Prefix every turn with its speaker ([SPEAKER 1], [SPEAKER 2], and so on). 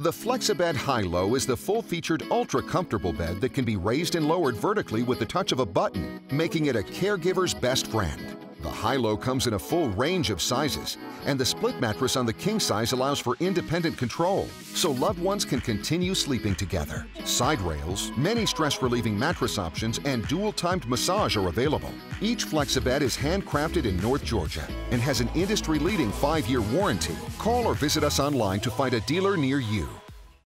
[SPEAKER 1] The Flexabed Hi-Low is the full-featured ultra-comfortable bed that can be raised and lowered vertically with the touch of a button, making it a caregiver's best friend. The Hi-Low comes in a full range of sizes, and the split mattress on the king size allows for independent control, so loved ones can continue sleeping together. Side rails, many stress-relieving mattress options, and dual-timed massage are available. Each Flexabed is handcrafted in North Georgia and has an industry-leading five-year warranty. Call or visit us online to find a dealer near you.